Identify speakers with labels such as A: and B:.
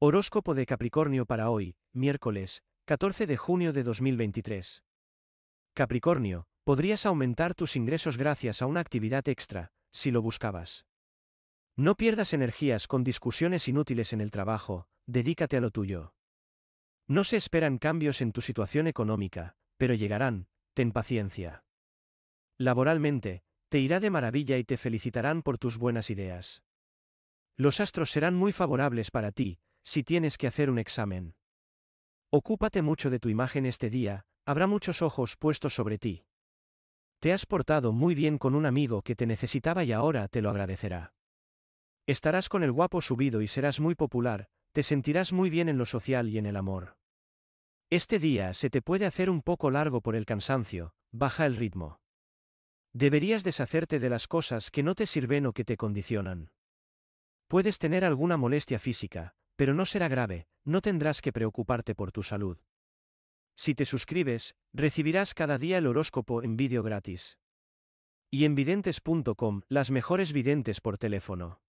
A: Horóscopo de Capricornio para hoy, miércoles, 14 de junio de 2023. Capricornio, podrías aumentar tus ingresos gracias a una actividad extra, si lo buscabas. No pierdas energías con discusiones inútiles en el trabajo, dedícate a lo tuyo. No se esperan cambios en tu situación económica, pero llegarán, ten paciencia. Laboralmente, te irá de maravilla y te felicitarán por tus buenas ideas. Los astros serán muy favorables para ti, si tienes que hacer un examen. Ocúpate mucho de tu imagen este día, habrá muchos ojos puestos sobre ti. Te has portado muy bien con un amigo que te necesitaba y ahora te lo agradecerá. Estarás con el guapo subido y serás muy popular, te sentirás muy bien en lo social y en el amor. Este día se te puede hacer un poco largo por el cansancio, baja el ritmo. Deberías deshacerte de las cosas que no te sirven o que te condicionan. Puedes tener alguna molestia física, pero no será grave, no tendrás que preocuparte por tu salud. Si te suscribes, recibirás cada día el horóscopo en vídeo gratis. Y en videntes.com, las mejores videntes por teléfono.